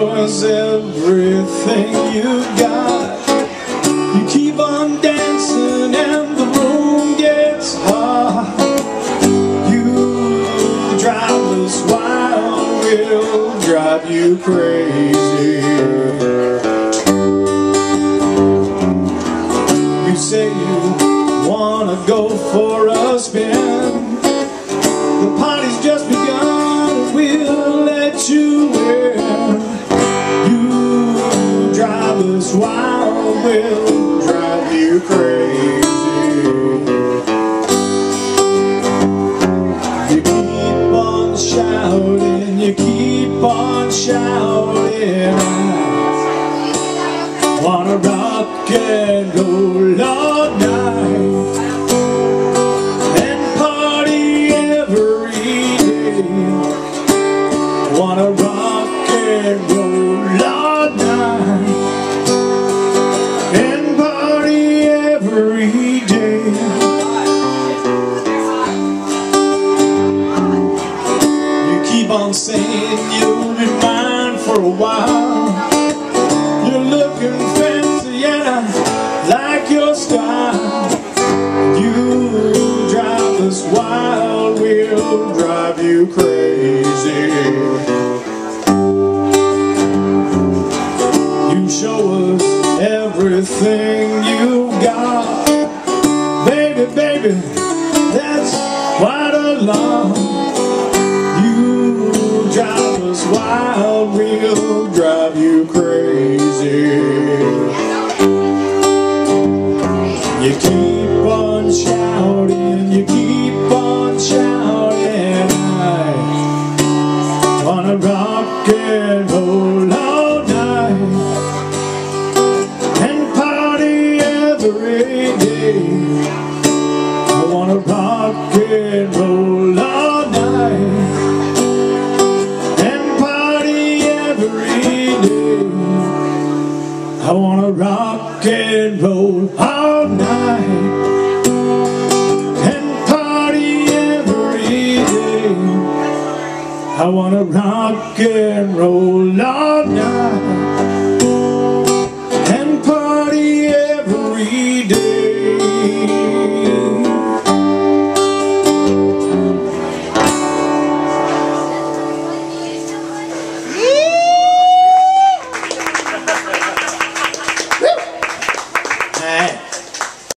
yours everything you got. You keep on dancing and the room gets hot. You drive us wild, we'll drive you crazy. Wild, we'll drive you crazy. You keep on shouting, you keep on shouting. I wanna rock and roll all like your style. You drive us wild, we'll drive you crazy. You show us everything you got. Baby, baby, that's quite a lot. You drive us wild, we'll drive you crazy. You keep on shouting, you keep on shouting. I wanna rock and roll all night and party every day. I wanna rock and roll all night and party every day. I wanna rock and roll all night I wanna rock and roll all night